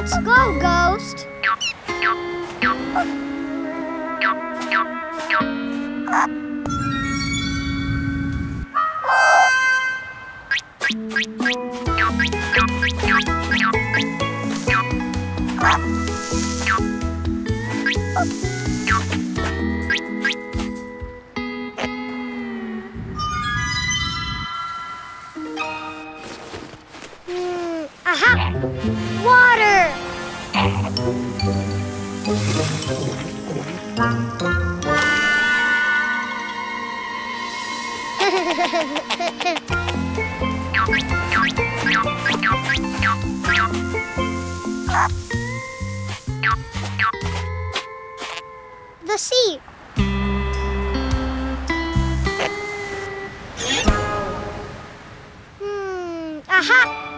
Let's go, Ghost. The sea. Hmm, aha!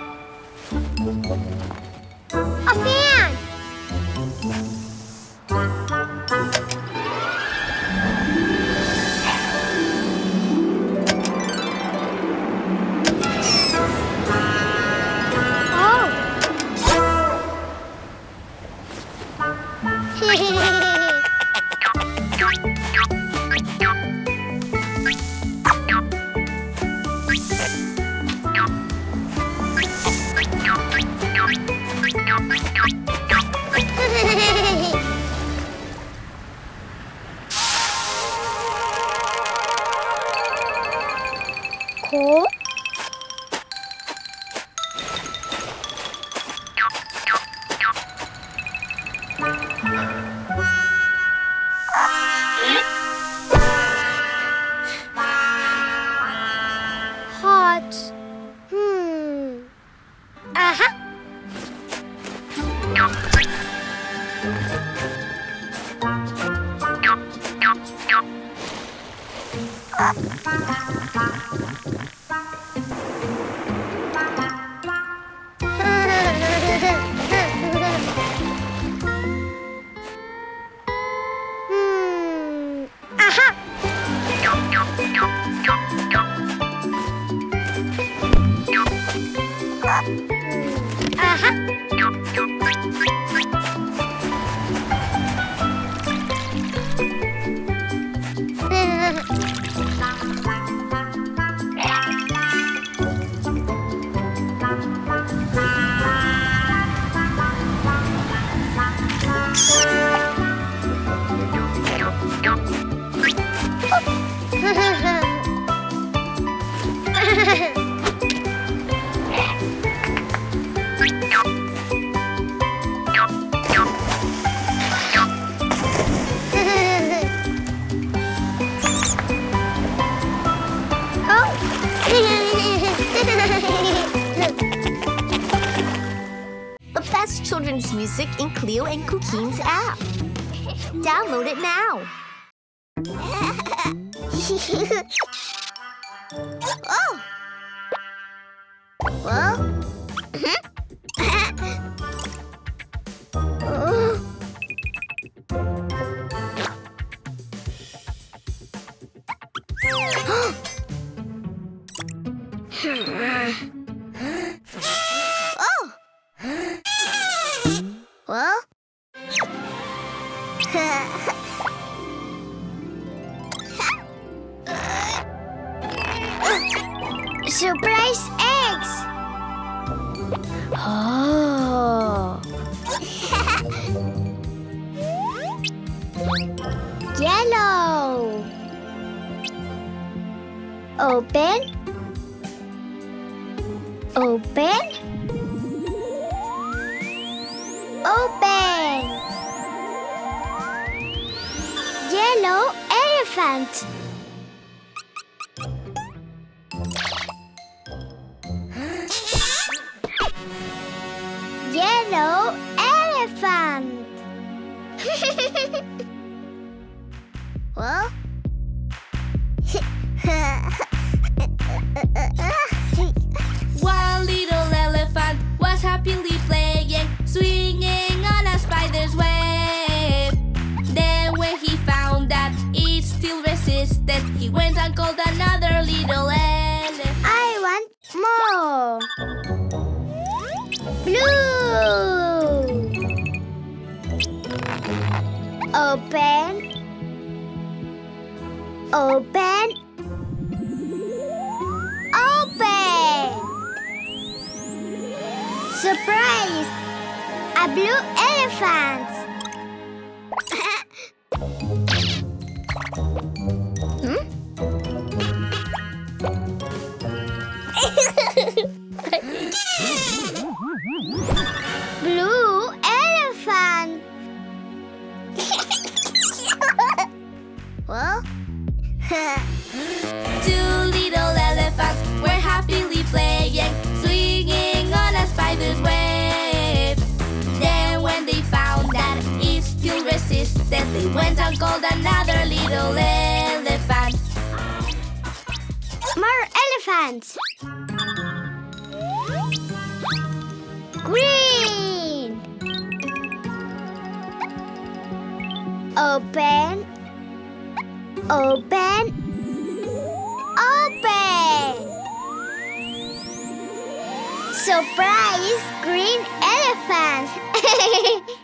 best children's music in Cleo and Cuquin's app. Download it now. oh. Well. oh. Well. Surprise eggs! Oh. Yellow. Oh, Open. Open. well. Open. Open. Surprise! A blue elephant. They went and called another little elephant. More elephants! Green! Open! Open! Open! Surprise! Green elephant!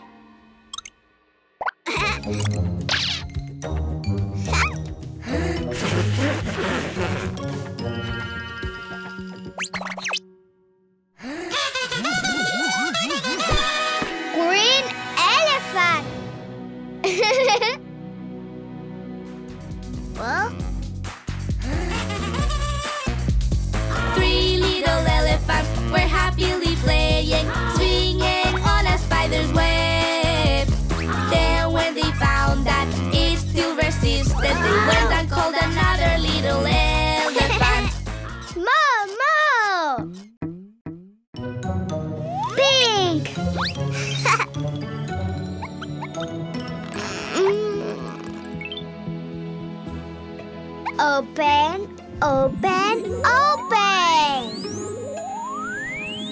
Open, open, open!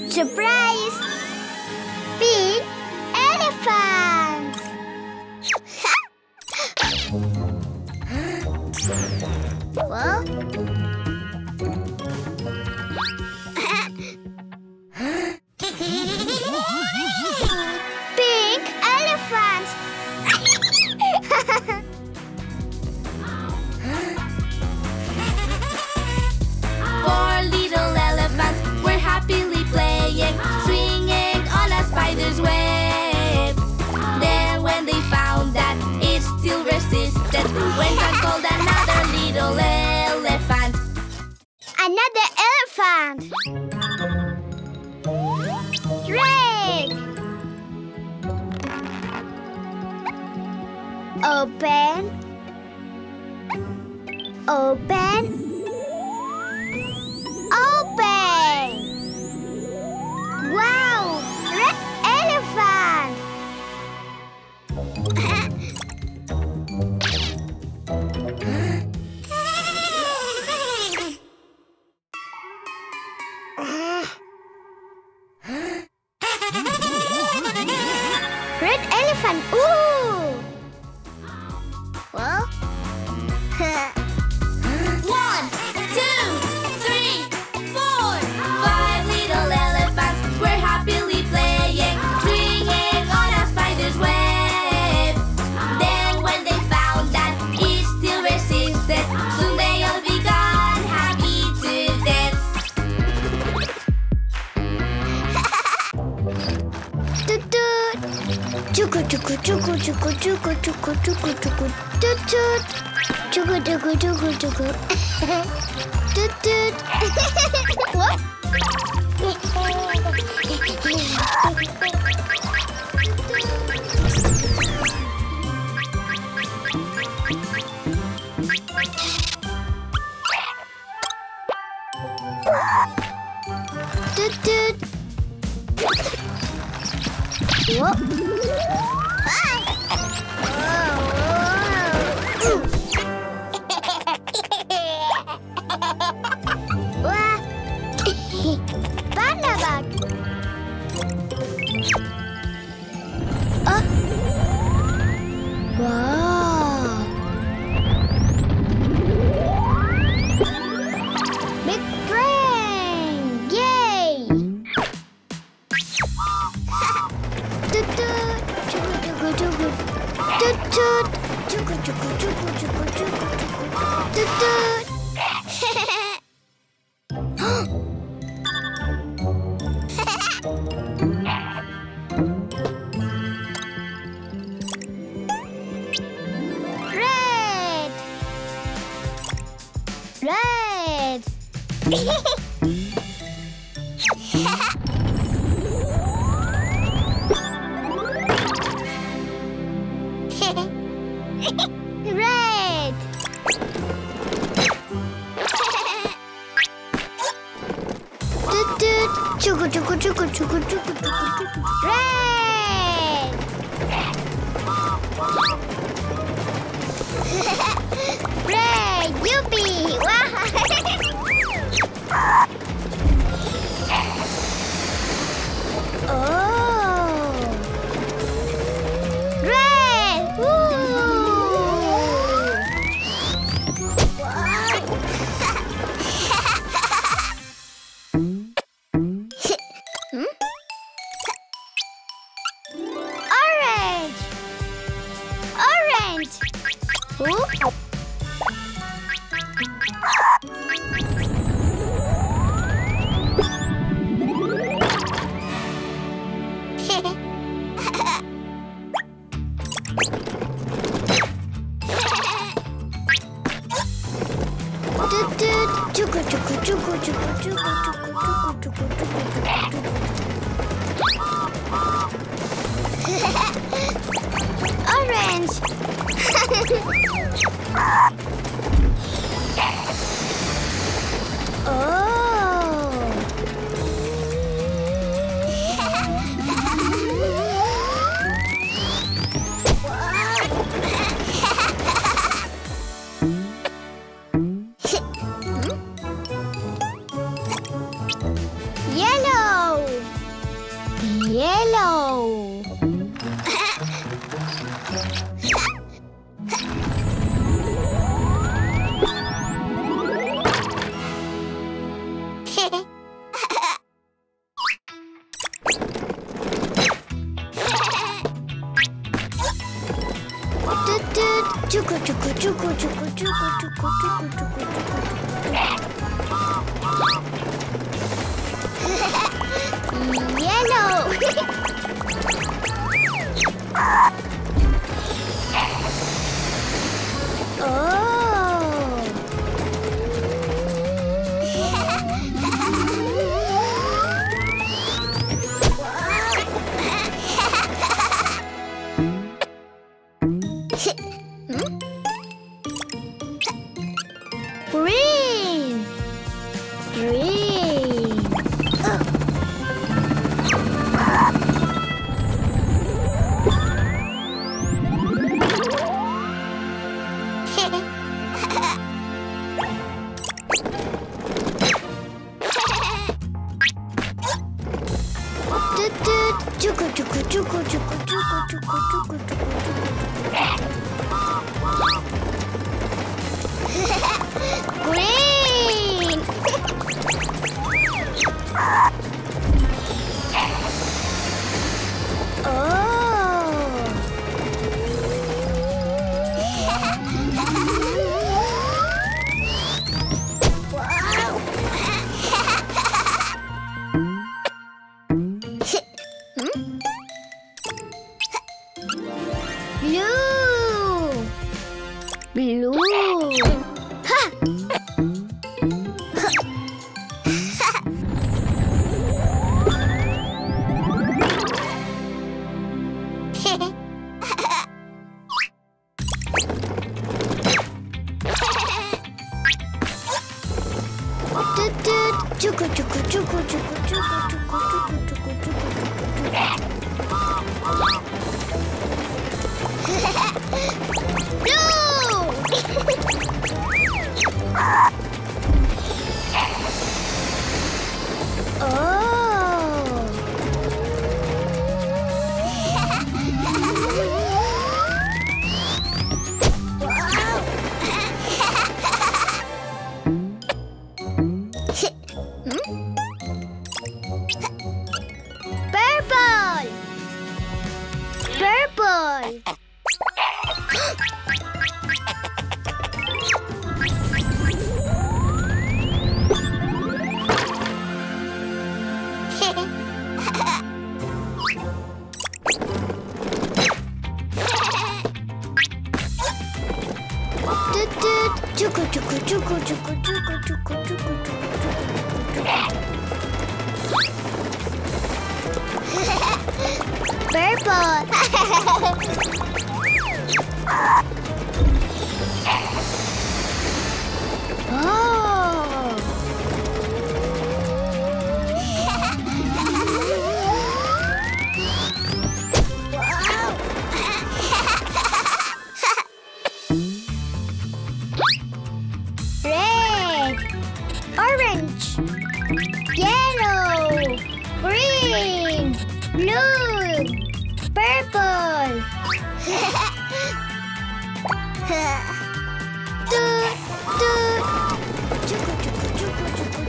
Surprise! Pink elephant! well? Elephant. Open. Open. Open. チュクチュクチュクチュクチュクチュクチュクチュクチュチュチュクチュクチュクチュクチュチュわっ Hehehehe Orange. Green! oh! purple.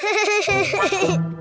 嘿嘿嘿嘿嘿嘿。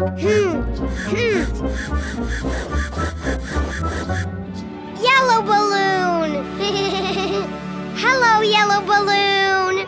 Yellow balloon! Hello, yellow balloon!